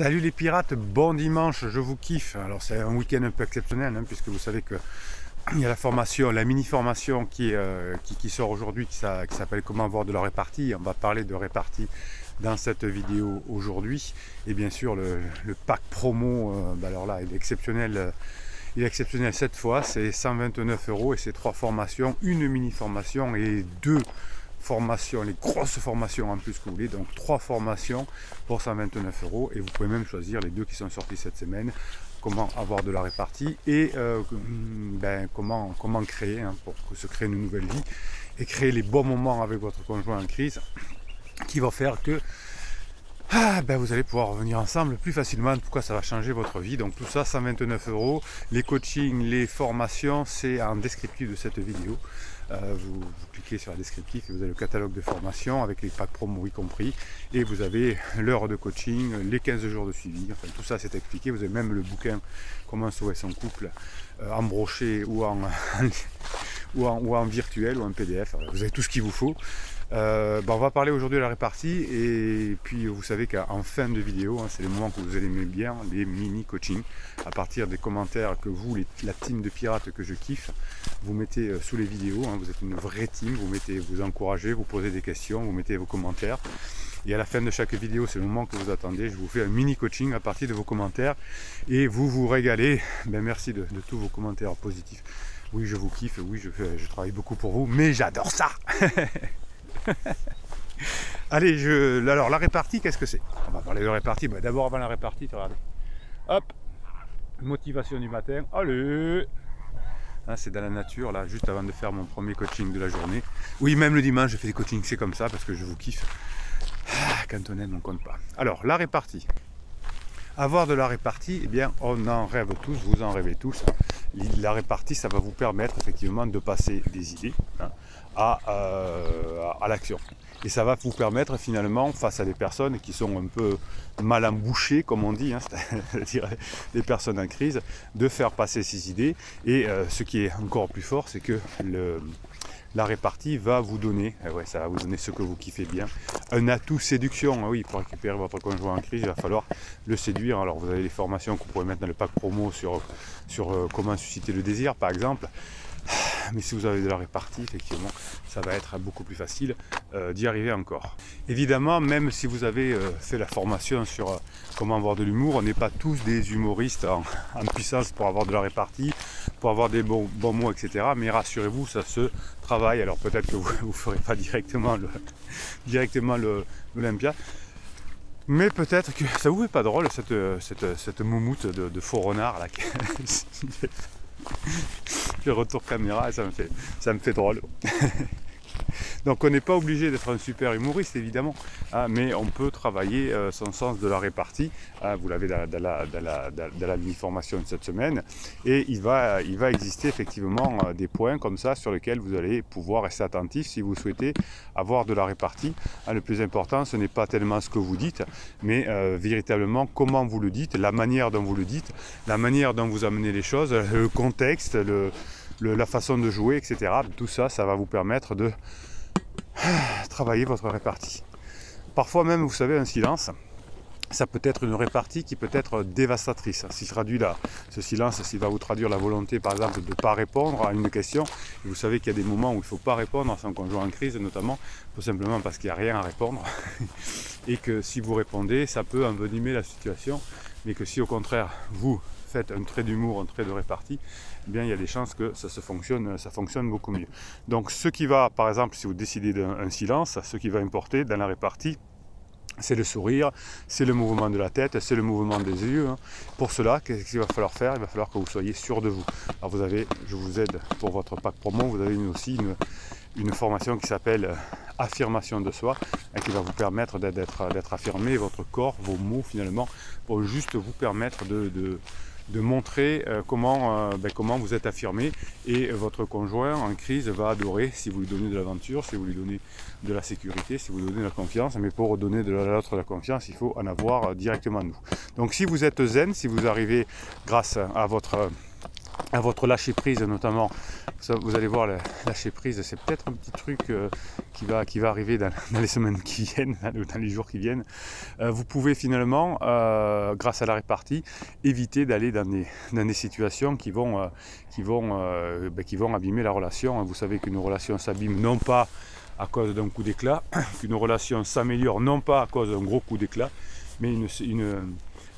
Salut les pirates, bon dimanche, je vous kiffe. Alors c'est un week-end un peu exceptionnel hein, puisque vous savez que il y a la formation, la mini-formation qui, euh, qui, sort aujourd'hui qui, s'appelle Comment avoir de la répartie. On va parler de répartie dans cette vidéo aujourd'hui. Et bien sûr le, pack promo, euh, bah alors là il est exceptionnel. Euh, il est exceptionnel cette fois, c'est 129 euros et c'est trois formations, une mini-formation et deux formations, les grosses formations en plus que vous voulez, donc trois formations pour 129 euros et vous pouvez même choisir les deux qui sont sortis cette semaine, comment avoir de la répartie et euh, ben, comment, comment créer hein, pour se créer une nouvelle vie et créer les bons moments avec votre conjoint en crise qui va faire que ah, ben vous allez pouvoir revenir ensemble plus facilement. Pourquoi ça va changer votre vie Donc tout ça, 129 euros. Les coachings, les formations, c'est en descriptif de cette vidéo. Euh, vous, cliquez sur la descriptif et vous avez le catalogue de formation avec les packs promo y compris. Et vous avez l'heure de coaching, les 15 jours de suivi. Enfin tout ça c'est expliqué. Vous avez même le bouquin Comment sauver son couple euh, en broché ou en, ou en, virtuel ou en PDF. vous avez tout ce qu'il vous faut. Euh, bah, on va parler aujourd'hui de la répartie et puis vous savez qu'en fin de vidéo, hein, c'est les moments que vous allez aimer bien, les mini coaching à partir des commentaires que vous, la team de pirates que je kiffe, vous mettez euh, sous les vidéos. Hein, vous êtes une vraie team, vous mettez, vous encouragez, vous posez des questions, vous mettez vos commentaires. Et à la fin de chaque vidéo, c'est le moment que vous attendez, je vous fais un mini coaching à partir de vos commentaires et vous vous régalez. Ben, merci de, tous vos commentaires positifs. Oui, je vous kiffe, oui, je, je travaille beaucoup pour vous, mais j'adore ça Allez, alors la répartie, qu'est-ce que c'est? On va parler de répartie. Bah, d'abord, avant la répartie, regardez. Hop, motivation du matin. Allez ah, c'est dans la nature, là, juste avant de faire mon premier coaching de la journée. Oui, même le dimanche, je fais des coachings, c'est comme ça, parce que je vous kiffe. Ah, quand on on compte pas. Alors, la répartie. Avoir de la répartie, eh bien, on en rêve tous, vous en rêvez tous. La répartie, ça va vous permettre effectivement de passer des idées, hein, euh, à, l'action. Et ça va vous permettre finalement, face à des personnes qui sont un peu mal embouchées, comme on dit, hein, des personnes en crise, de faire passer ces idées. Et euh, ce qui est encore plus fort, c'est que la répartie va vous donner, eh ça va vous donner ce que vous kiffez bien, un atout séduction. Ah oui, pour récupérer votre conjoint en crise, il va falloir le séduire. Alors vous avez les formations que vous pouvez mettre dans le pack promo sur, sur euh, comment susciter le désir, par exemple. Mais si vous avez de la répartie, effectivement, ça va être beaucoup plus facile euh, d'y arriver encore. Évidemment, même si vous avez euh, fait la formation sur euh, comment avoir de l'humour, on n'est pas tous des humoristes en, puissance pour avoir de la répartie, pour avoir des bons, mots, etc. Mais rassurez-vous, ça se travaille. Alors peut-être que vous ne ferez pas directement directement l'Olympia. Mais peut-être que ça vous fait pas drôle cette, cette, cette moumoute de, faux renard là. Le retour caméra et ça me fait, ça me fait drôle. Donc on n'est pas obligé d'être un super humoriste évidemment, hein, mais on peut travailler euh, son sens de la répartie. Hein, vous l'avez dans, la, dans mini-formation de cette semaine. Et il va, il va exister effectivement euh, des points comme ça sur lesquels vous allez pouvoir rester attentif si vous souhaitez avoir de la répartie. Hein, le plus important, ce n'est pas tellement ce que vous dites, mais euh, véritablement comment vous le dites, la manière dont vous le dites, la manière dont vous amenez les choses, le contexte, le la façon de jouer, etc. Tout ça, ça va vous permettre de travailler votre répartie. Parfois même, vous savez, un silence, ça peut être une répartie qui peut être dévastatrice. Si je là, ce silence, s'il va vous traduire la volonté, par exemple, de ne pas répondre à une question, vous savez qu'il y a des moments où il ne faut pas répondre à son conjoint en crise, notamment, tout simplement parce qu'il n'y a rien à répondre, et que si vous répondez, ça peut envenimer la situation, mais que si au contraire, vous faites un trait d'humour, un trait de répartie, eh bien il y a des chances que ça, se fonctionne, ça fonctionne beaucoup mieux. Donc ce qui va, par exemple, si vous décidez d'un silence, ce qui va importer dans la répartie, c'est le sourire, c'est le mouvement de la tête, c'est le mouvement des yeux. Hein. Pour cela, qu'est-ce qu'il va falloir faire? Il va falloir que vous soyez sûr de vous. Alors vous avez, je vous aide pour votre pack promo, vous avez aussi une, formation qui s'appelle euh, affirmation de soi, et qui va vous permettre d'être affirmé, votre corps, vos mots finalement, pour juste vous permettre de, montrer euh, comment, euh, ben, comment vous êtes affirmé et votre conjoint en crise va adorer si vous lui donnez de l'aventure, si vous lui donnez de la sécurité, si vous lui donnez de la confiance, mais pour donner de l'autre de la confiance, il faut en avoir directement nous. Donc si vous êtes zen, si vous arrivez grâce à votre à votre lâcher prise notamment. vous allez voir, lâcher prise, c'est peut-être un petit truc euh, qui, va, qui va arriver dans, les semaines qui viennent, dans les jours qui viennent. Euh, vous pouvez finalement, euh, grâce à la répartie, éviter d'aller dans des, dans des situations qui vont, qui, vont, ben, qui vont abîmer la relation. Vous savez qu'une relation s'abîme non pas à cause d'un coup d'éclat, qu'une relation s'améliore non pas à cause d'un gros coup d'éclat, mais une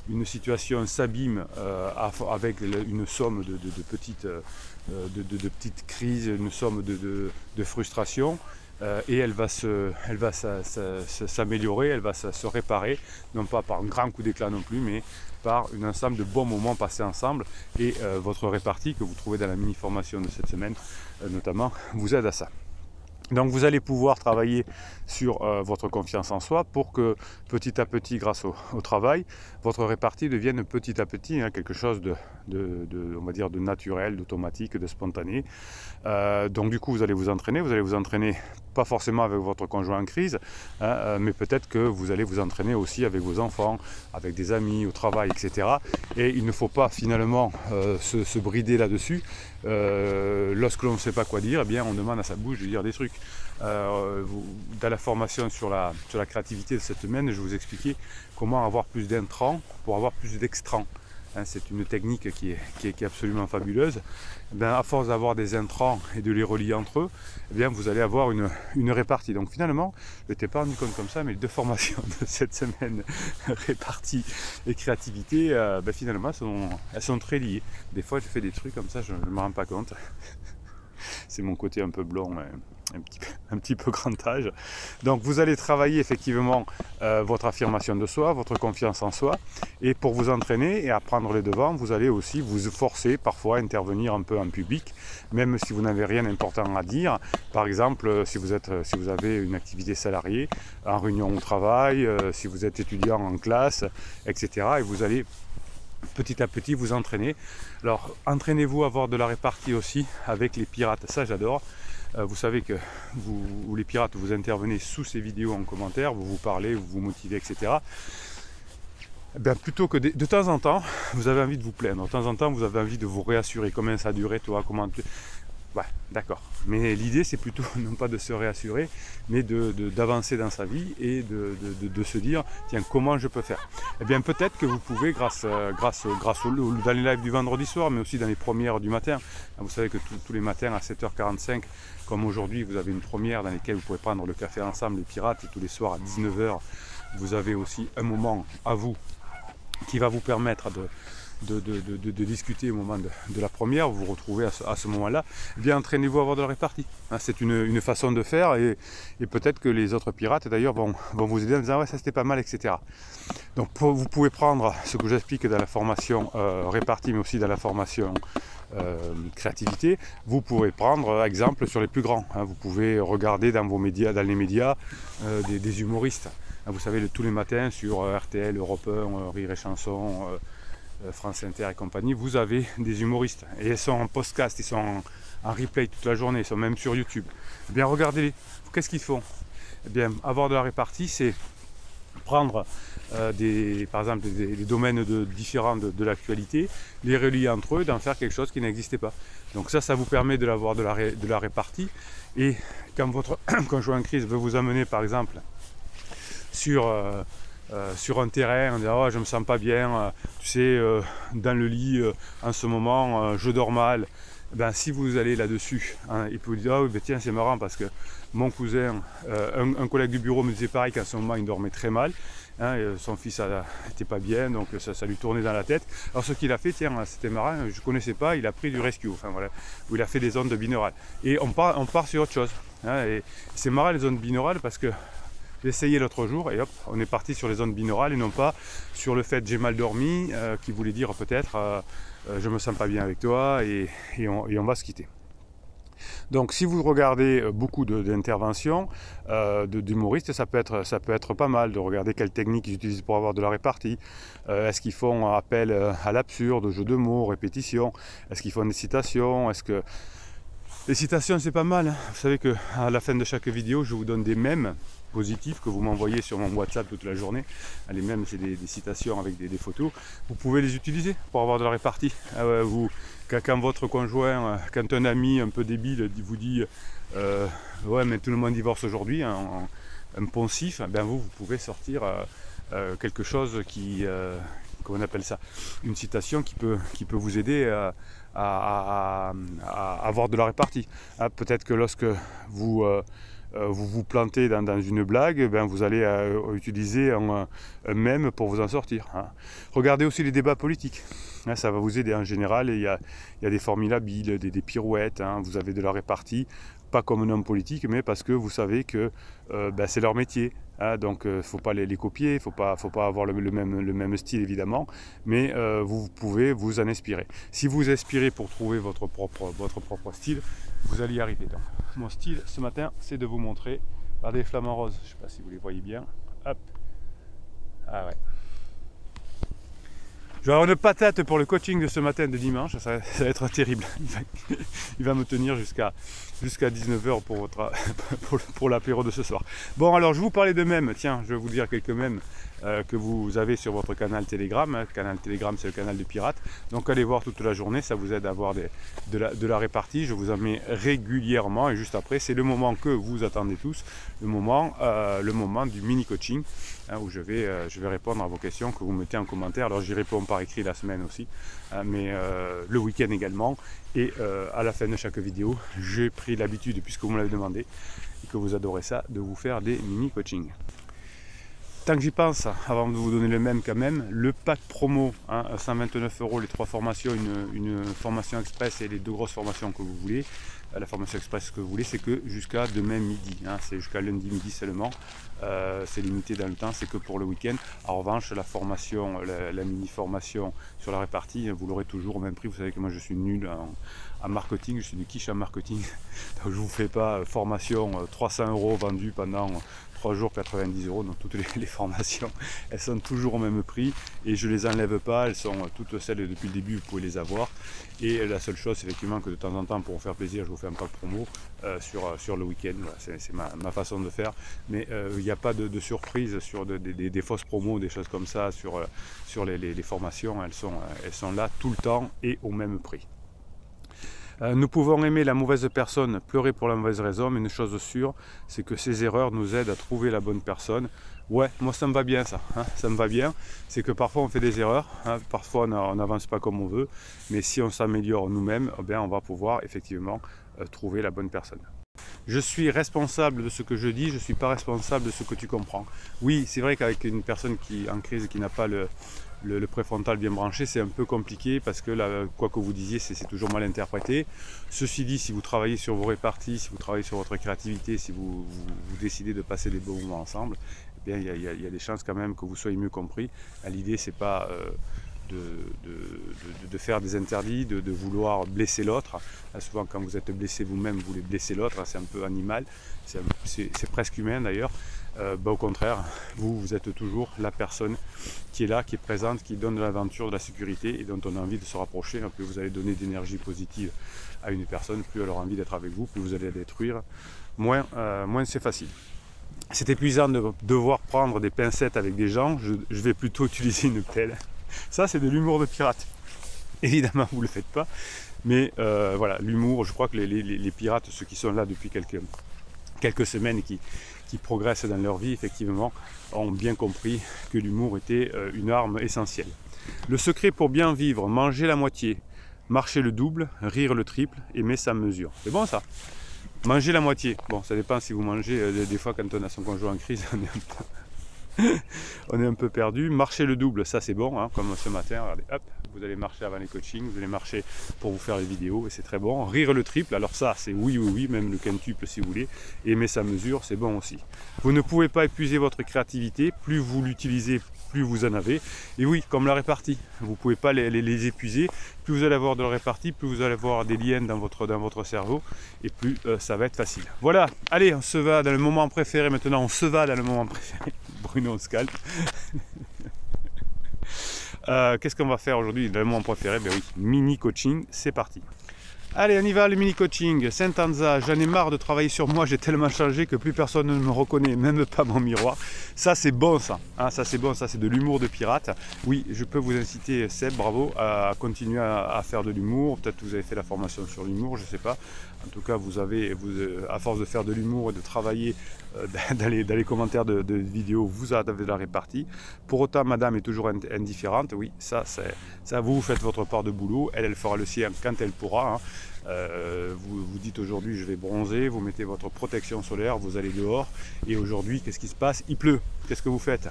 une situation s'abîme euh, avec une somme de, petites, euh, de, petites crises, une somme de, frustration, euh, et elle va, elle va s'améliorer, elle va se réparer, non pas par un grand coup d'éclat non plus, mais par un ensemble de bons moments passés ensemble. Et votre répartie que vous trouvez dans la mini-formation de cette semaine, notamment, vous aide à ça. Donc vous allez pouvoir travailler sur euh, votre confiance en soi pour que petit à petit, grâce au, travail, votre répartie devienne petit à petit hein, quelque chose de, naturel, d'automatique, de spontané. Euh, donc du coup, vous allez vous entraîner, vous allez vous entraîner pas forcément avec votre conjoint en crise, hein, euh, mais peut-être que vous allez vous entraîner aussi avec vos enfants, avec des amis, au travail, etc. Et il ne faut pas finalement se, brider là-dessus. Lorsque l'on ne sait pas quoi dire, eh bien, on demande à sa bouche de dire des trucs. Euh, dans la formation sur la, sur la créativité de cette semaine, je vous expliquais comment avoir plus d'intrants pour avoir plus d'extrants. Hein, c'est une technique qui est, absolument fabuleuse. Ben, à force d'avoir des intrants et de les relier entre eux, eh bien, vous allez avoir une, répartie. Donc finalement, je ne m'étais pas rendu compte comme ça, mais les deux formations de cette semaine, répartie et créativité, euh, ben, finalement, elles sont, elles sont, très liées. Des fois, je fais des trucs comme ça, je ne me rends pas compte. c'est mon côté un peu blanc un petit, peu grand âge. Donc vous allez travailler effectivement euh, votre affirmation de soi, votre confiance en soi. Et pour vous entraîner et apprendre les devants, vous allez aussi vous forcer parfois à intervenir un peu en public, même si vous n'avez rien d'important à dire. Par exemple, si vous, êtes, si vous avez une activité salariée, en réunion au travail, euh, si vous êtes étudiant en classe, etc. Et vous allez petit à petit vous entraîner. Alors entraînez-vous à avoir de la répartie aussi avec les pirates, ça j'adore. Euh, vous savez que vous, les pirates, vous intervenez sous ces vidéos en commentaire, vous vous parlez, vous vous motivez, etc. Eh plutôt que de, temps en temps, vous avez envie de vous plaindre. De temps en temps, vous avez envie de vous réassurer. Comment ça a duré, toi? Comment Ouais, d'accord. Mais l'idée, c'est plutôt non pas de se réassurer, mais d'avancer dans sa vie et de, se dire, tiens, comment je peux faire? Eh bien, peut-être que vous pouvez, grâce, grâce, grâce au, dans les lives du vendredi soir, mais aussi dans les premières du matin, vous savez que tous les matins à 7h45, comme aujourd'hui, vous avez une première dans laquelle vous pouvez prendre le café ensemble, les pirates, et tous les soirs à 19h, vous avez aussi un moment à vous qui va vous permettre de, de, discuter au moment de, la première, vous vous retrouvez à ce, moment-là, bien entraînez-vous à avoir de la répartie. Hein, c'est une, façon de faire et, peut-être que les autres pirates d'ailleurs vont, vous aider en disant ouais ça c'était pas mal, etc. Donc vous pouvez prendre ce que j'explique dans la formation euh, répartie mais aussi dans la formation euh, créativité, vous pouvez prendre exemple sur les plus grands. Hein. vous pouvez regarder dans vos médias, dans les médias, euh, des, humoristes. Hein, vous savez, tous les matins sur RTL, Europe 1, Rire et Chanson, euh, France Inter et compagnie, vous avez des humoristes. Et ils sont en podcast, ils sont en, replay toute la journée, ils sont même sur YouTube. Eh bien, regardez-les. Qu'est-ce qu'ils font? Eh bien, avoir de la répartie, c'est prendre euh, des, par exemple des, domaines différents de, l'actualité, les relier entre eux, d'en faire quelque chose qui n'existait pas. Donc ça, ça vous permet de l'avoir de la, de la répartie. Et quand votre conjoint en crise veut vous amener, par exemple, sur euh, euh, sur un terrain, on dit oh, je me sens pas bien, euh, tu sais, euh, dans le lit en ce moment, je dors mal. Eh ben, si vous allez là-dessus, hein, il peut vous dire oh, ben, tiens c'est marrant parce que mon cousin, un, collègue du bureau me disait pareil qu'à ce moment il dormait très mal. Hein, son fils n'était pas bien, donc ça, lui tournait dans la tête. Alors ce qu'il a fait, tiens, c'était marrant, je ne connaissais pas, il a pris du rescue, enfin voilà, où il a fait des ondes binaurales. Et on part, on part sur autre chose. Hein, et c'est marrant les ondes binaurales parce que essayé l'autre jour et hop, on est parti sur les zones binaurales et non pas sur le fait j'ai mal dormi, euh, qui voulait dire peut-être euh, euh, je me sens pas bien avec toi et, on, va se quitter. Donc si vous regardez beaucoup d'interventions d'humoristes, ça, peut être, ça peut être pas mal de regarder quelles techniques ils utilisent pour avoir de la répartie. Est-ce qu'ils font appel à l'absurde, jeu de mots, répétition? Est-ce qu'ils font des citations? Est-ce que... Les citations c'est pas mal. Hein. Vous savez qu'à la fin de chaque vidéo, je vous donne des mèmes positifs que vous m'envoyez sur mon WhatsApp toute la journée, les mêmes c'est des, citations avec des, photos, vous pouvez les utiliser pour avoir de la répartie. Ah vous, quand, votre conjoint, quand un ami un peu débile vous dit euh, ouais mais tout le monde divorce aujourd'hui, un, poncif, ben vous, vous pouvez sortir euh, euh, quelque chose qui, comment on appelle ça, une citation qui peut, qui peut vous aider à, avoir de la répartie. Ah, peut-être que lorsque vous, euh, euh, vous vous plantez dans, une blague, ben vous allez euh, utiliser un, même pour vous en sortir. Hein. Regardez aussi les débats politiques. Hein, ça va vous aider en général. Il y a, des formules habiles, des, pirouettes. Hein. vous avez de la répartie pas comme un homme politique, mais parce que vous savez que ben, c'est leur métier. Donc il euh, ne faut pas les, copier, il faut pas, faut pas avoir le, même, le, même, style évidemment, mais euh, vous pouvez vous en inspirer. Si vous inspirez pour trouver votre propre style, vous allez y arriver. Donc, mon style ce matin, c'est de vous montrer des flamants roses. Je ne sais pas si vous les voyez bien. Hop. Ah ouais. Je vais avoir une patate pour le coaching de ce matin de dimanche, ça, va être terrible. Il va me tenir jusqu'à jusqu'à 19h pour, pour, l'apéro de ce soir. Bon alors je vous parlais de mèmes, tiens, je vais vous dire quelques mèmes euh, que vous avez sur votre canal Telegram. Le hein. canal Telegram c'est le canal de pirates. Donc allez voir toute la journée, ça vous aide à avoir de, la, répartie. Je vous en mets régulièrement et juste après c'est le moment que vous attendez tous, le moment, euh, le moment du mini coaching. Hein, où je vais, euh, je vais répondre à vos questions que vous mettez en commentaire. Alors j'y réponds par écrit la semaine aussi, hein, mais le week-end également. Et à la fin de chaque vidéo, j'ai pris l'habitude, puisque vous me l'avez demandé, et que vous adorez ça, de vous faire des mini-coachings. Tant que j'y pense, avant de vous donner le même quand même, le pack promo, hein, 129 euros les trois formations, une, une, formation express et les deux grosses formations que vous voulez, la formation express que vous voulez, c'est que jusqu'à demain midi. Hein, c'est jusqu'à lundi midi seulement. Euh, c'est limité dans le temps, c'est que pour le week-end. En revanche, la formation, la, mini-formation sur la répartie, vous l'aurez toujours au même prix. Vous savez que moi je suis nul en, marketing, je suis du quiche en marketing. Donc je ne vous fais pas formation 300 euh, euros vendue pendant jours 90 euros. Donc toutes les, formations, elles sont toujours au même prix et je les enlève pas. Elles sont toutes celles depuis le début, vous pouvez les avoir. Et la seule chose, effectivement, que de temps en temps, pour vous faire plaisir, je vous fais un pack promo euh, sur, euh, sur le week-end. c'est ma, façon de faire. Mais euh, il n'y a pas de, surprise sur des fausses promos, des choses comme ça sur, sur les, les, formations. Elles sont, elles sont là tout le temps et au même prix. Euh, nous pouvons aimer la mauvaise personne, pleurer pour la mauvaise raison, mais une chose sûre, c'est que ces erreurs nous aident à trouver la bonne personne. Ouais, moi ça me va bien ça, hein, ça me va bien. C'est que parfois on fait des erreurs, hein, parfois on n'avance pas comme on veut, mais si on s'améliore nous-mêmes, eh on va pouvoir effectivement euh, trouver la bonne personne. Je suis responsable de ce que je dis, je ne suis pas responsable de ce que tu comprends. Oui, c'est vrai qu'avec une personne qui en crise qui n'a pas le, le, préfrontal bien branché, c'est un peu compliqué parce que quoi que vous disiez, c'est toujours mal interprété. Ceci dit, si vous travaillez sur vos réparties, si vous travaillez sur votre créativité, si vous, décidez de passer des bons moments ensemble, eh bien, il y, a, des chances quand même que vous soyez mieux compris. L'idée, c'est pas euh, de, faire des interdits, de, vouloir blesser l'autre. Souvent, quand vous êtes blessé vous-même, vous voulez blesser l'autre. C'est un peu animal, c'est presque humain d'ailleurs. Euh, bah, au contraire, vous, vous êtes toujours la personne qui est là, qui est présente, qui donne de l'aventure, de la sécurité et dont on a envie de se rapprocher. Plus vous allez donner d'énergie positive à une personne, plus elle aura envie d'être avec vous, plus vous allez la détruire, moins, euh, moins c'est facile. C'est épuisant de devoir prendre des pincettes avec des gens, je, vais plutôt utiliser une pelle. Ça, c'est de l'humour de pirate. Évidemment, vous ne le faites pas, mais euh, voilà, l'humour, je crois que les, pirates, ceux qui sont là depuis quelques, quelques semaines qui, progressent dans leur vie, effectivement, ont bien compris que l'humour était euh, une arme essentielle. Le secret pour bien vivre, manger la moitié, marcher le double, rire le triple, aimer sa mesure. C'est bon ça? Manger la moitié. Bon, ça dépend si vous mangez, euh, des fois quand on a son conjoint en crise, on est un peu, on perdu. Marcher le double, ça c'est bon, hein, comme ce matin, regardez, hop, vous allez marcher avant les coachings, vous allez marcher pour vous faire les vidéos et c'est très bon. Rire le triple, alors ça c'est oui oui oui, même le quintuple si vous voulez. Aimer sa mesure, c'est bon aussi. Vous ne pouvez pas épuiser votre créativité, plus vous l'utilisez, plus vous en avez. Et oui, comme la répartie, vous ne pouvez pas les, épuiser. Plus vous allez avoir de la répartie, plus vous allez avoir des liens dans votre, cerveau et plus euh, ça va être facile. Voilà, allez, on se va dans le moment préféré maintenant, on se va dans le moment préféré. Bruno Scalp. Euh, qu'est-ce qu'on va faire aujourd'hui? Le moment préféré, ben oui, mini coaching, c'est parti. Allez, on y va, le mini-coaching. Saint-Anza, j'en ai marre de travailler sur moi, j'ai tellement changé que plus personne ne me reconnaît, même pas mon miroir. Ça, c'est bon, ça. Ah, ça, c'est bon, ça, c'est de l'humour de pirate. Oui, je peux vous inciter, Seb, bravo, à continuer à, faire de l'humour. Peut-être que vous avez fait la formation sur l'humour, je ne sais pas. En tout cas, vous avez, vous, euh, à force de faire de l'humour et de travailler euh, dans, les, commentaires de, vidéos, vous avez de la répartie. Pour autant, madame est toujours indifférente. Oui, ça, ça, vous, faites votre part de boulot. Elle, elle fera le sien quand elle pourra. Hein. Euh, vous vous dites aujourd'hui je vais bronzer, vous mettez votre protection solaire, vous allez dehors et aujourd'hui qu'est-ce qui se passe? Il pleut. Qu'est-ce que vous faites?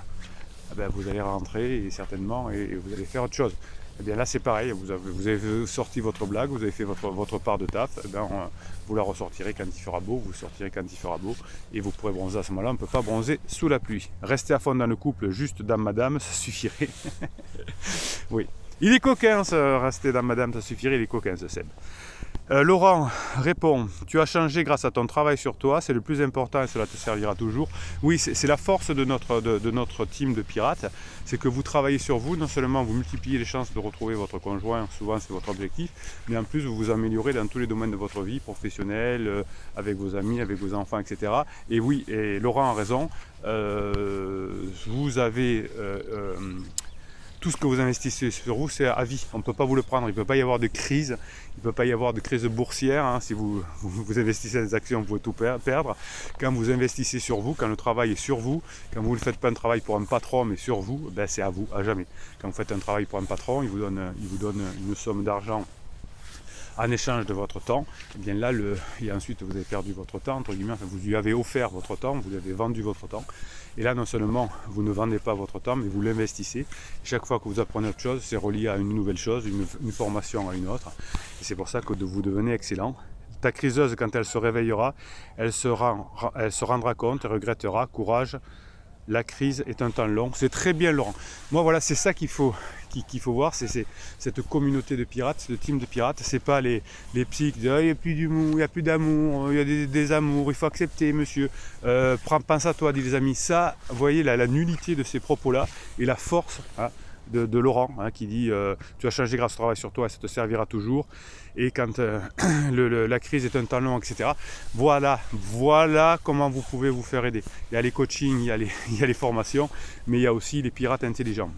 Ah ben, Vous allez rentrer et certainement et, vous allez faire autre chose. Eh bien là c'est pareil, vous avez, sorti votre blague, vous avez fait votre, part de taf, eh bien, vous la ressortirez quand il fera beau, vous sortirez quand il fera beau et vous pourrez bronzer à ce moment-là. On ne peut pas bronzer sous la pluie. Rester à fond dans le couple, juste dame-madame, ça suffirait. oui. Il est coquin, ça, rester dame-madame, ça suffirait, il est coquin ce Seb. Euh, Laurent répond, tu as changé grâce à ton travail sur toi, c'est le plus important et cela te servira toujours. Oui, c'est la force de notre, team de pirates, c'est que vous travaillez sur vous, non seulement vous multipliez les chances de retrouver votre conjoint, souvent c'est votre objectif, mais en plus vous vous améliorez dans tous les domaines de votre vie, professionnelle, euh, avec vos amis, avec vos enfants, etc. Et oui, et Laurent a raison, euh, vous avez tout ce que vous investissez sur vous, c'est à vie. On ne peut pas vous le prendre. Il ne peut pas y avoir de crise. Il ne peut pas y avoir de crise boursière. Hein. Si vous, investissez dans des actions, vous pouvez tout perdre. Quand vous investissez sur vous, quand le travail est sur vous, quand vous ne faites pas un travail pour un patron, mais sur vous, ben c'est à vous, à jamais. Quand vous faites un travail pour un patron, il vous donne une somme d'argent en échange de votre temps, et eh bien là, et ensuite vous avez perdu votre temps, entre guillemets, vous lui avez offert votre temps, vous lui avez vendu votre temps. Et là, non seulement vous ne vendez pas votre temps, mais vous l'investissez. Chaque fois que vous apprenez autre chose, c'est relié à une nouvelle chose, une, formation à une autre. Et c'est pour ça que vous devenez excellent. Ta criseuse, quand elle se réveillera, elle, elle se rendra compte et regrettera. Courage, la crise est un temps long. C'est très bien Laurent. Moi voilà, c'est ça qu'il faut, faut voir, c'est cette communauté de pirates, ce team de pirates. C'est pas les, les psys qui disent ah, il n'y a plus il n'y a plus d'amour, il y a des, amours, il faut accepter monsieur. Euh, pense à toi, dit les amis. Ça, vous voyez la, nullité de ces propos-là et la force. Hein, de, Laurent hein, qui dit euh, tu as changé grâce au travail sur toi, ça te servira toujours. Et quand euh, la crise est un temps etc. Voilà, voilà comment vous pouvez vous faire aider. Il y a les coachings, il y a les, il y a les formations, mais il y a aussi les pirates intelligents.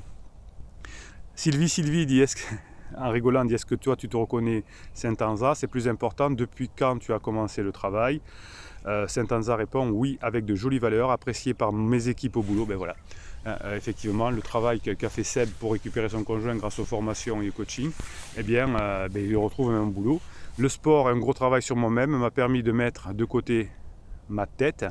Sylvie, Sylvie dit est-ce que, en rigolant, dit est-ce que toi tu te reconnais Saint-Anza? C'est plus important. Depuis quand tu as commencé le travail? Euh, Saint-Anza répond oui, avec de jolies valeurs, appréciées par mes équipes au boulot. Ben. Euh, euh, effectivement, le travail qu'a fait Seb pour récupérer son conjoint grâce aux formations et au coaching, eh bien, ben, il retrouve un boulot. Le sport, un gros travail sur moi-même, m'a permis de mettre de côté ma tête,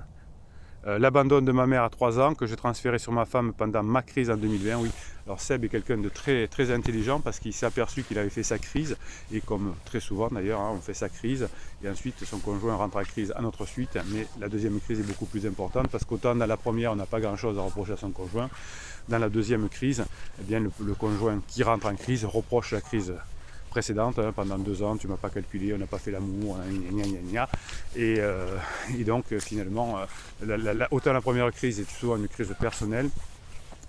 euh, l'abandon de ma mère à 3 ans que j'ai transféré sur ma femme pendant ma crise en 2020. Oui, alors Seb est quelqu'un de très, très intelligent parce qu'il s'est aperçu qu'il avait fait sa crise et comme très souvent d'ailleurs, hein, on fait sa crise et ensuite son conjoint rentre en crise à notre suite. Mais la deuxième crise est beaucoup plus importante parce qu'autant dans la première on n'a pas grand chose à reprocher à son conjoint, dans la deuxième crise, eh bien, le conjoint qui rentre en crise reproche la crise précédente. Hein, pendant deux ans, tu m'as pas calculé, on n'a pas fait l'amour, hein, et, euh, et, donc euh, finalement, euh, autant la première crise est souvent une crise personnelle,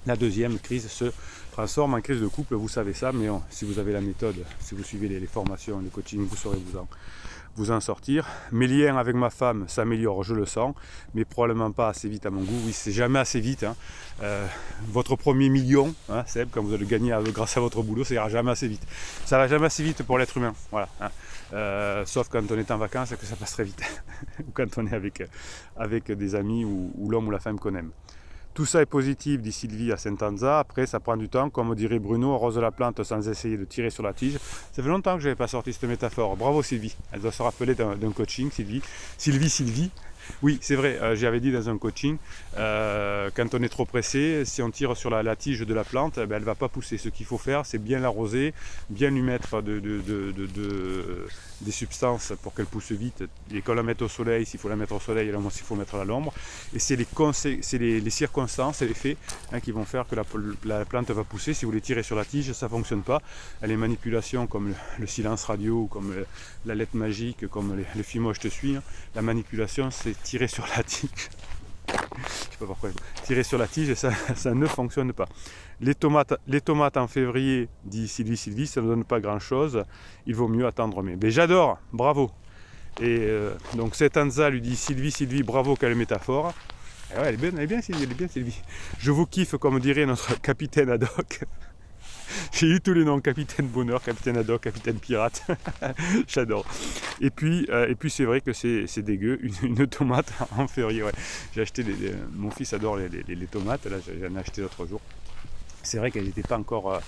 la deuxième crise se transforme en crise de couple, vous savez ça, mais si vous avez la méthode, si vous suivez les, les formations, les coachings, vous saurez vous en, vous en sortir. Mes liens avec ma femme s'améliorent, je le sens, mais probablement pas assez vite à mon goût. Oui, c'est jamais assez vite. Hein. Euh, votre premier million, hein, Seb, quand vous allez le gagner grâce à votre boulot, ça ira jamais assez vite. Ça va jamais assez vite pour l'être humain. Voilà. Hein. Euh, sauf quand on est en vacances et que ça passe très vite. ou quand on est avec, des amis ou l'homme ou la femme qu'on aime. Tout ça est positif, dit Sylvie à Saint-Anza. Après, ça prend du temps, comme dirait Bruno, arrose la plante sans essayer de tirer sur la tige. Ça fait longtemps que je n'avais pas sorti cette métaphore. Bravo Sylvie. Elle doit se rappeler d'un coaching, Sylvie. Sylvie, Sylvie. Oui, c'est vrai, euh, j'avais dit dans un coaching, euh, quand on est trop pressé, si on tire sur la, tige de la plante, eh ben, elle ne va pas pousser. Ce qu'il faut faire, c'est bien l'arroser, bien lui mettre de, des substances pour qu'elle pousse vite. Et qu'on la mette au soleil, s'il faut la mettre au soleil, alors s'il faut mettre à l'ombre. Et c'est les, les, circonstances et les faits hein, qui vont faire que la, plante va pousser. Si vous les tirez sur la tige, ça ne fonctionne pas. Les manipulations comme le, silence radio, comme la lettre magique, comme le, le film je te suis, hein, la manipulation, c'est tirer sur la tige. sais pas pourquoi. Sur la tige, ça, ça ne fonctionne pas. Les tomates, en février, dit Sylvie Sylvie, ça ne donne pas grand chose. Il vaut mieux attendre mai. Mais j'adore, bravo. Et euh, donc cet Anza lui dit Sylvie, Sylvie, bravo, quelle métaphore. Et ouais, elle est bien, elle est bien Sylvie, elle est bien Sylvie. Je vous kiffe comme dirait notre capitaine ad hoc. J'ai eu tous les noms, capitaine bonheur, capitaine ad hoc, capitaine pirate. J'adore. Et puis, euh, et puis c'est vrai que c'est dégueu, une, tomate en février. J'ai acheté, mon fils adore les, tomates, là j'en ai acheté l'autre jour c'est vrai qu'elle n'était pas encore, euh,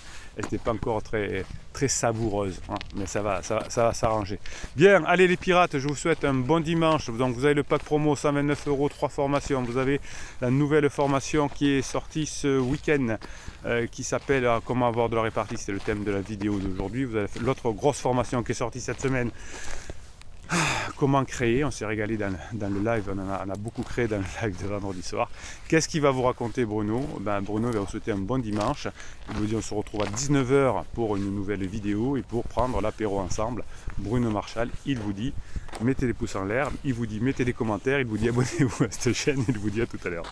pas encore très, très savoureuse, hein, mais ça va, ça, ça va s'arranger. Bien, allez les pirates, je vous souhaite un bon dimanche. Donc vous avez le pack promo 129 euros, 3 formations. Vous avez la nouvelle formation qui est sortie ce week-end, euh, qui s'appelle euh, Comment avoir de la répartie. C'est le thème de la vidéo d'aujourd'hui. Vous avez l'autre grosse formation qui est sortie cette semaine comment créer, on s'est régalé dans, le live, on, a, beaucoup créé dans le live de vendredi soir. Qu'est-ce qu'il va vous raconter Bruno? Ben, Bruno va vous souhaiter un bon dimanche. Il vous dit on se retrouve à 19h pour une nouvelle vidéo et pour prendre l'apéro ensemble. Bruno Marshall, il vous dit mettez les pouces en l'air, il vous dit mettez des commentaires, il vous dit abonnez-vous à cette chaîne, il vous dit à tout à l'heure.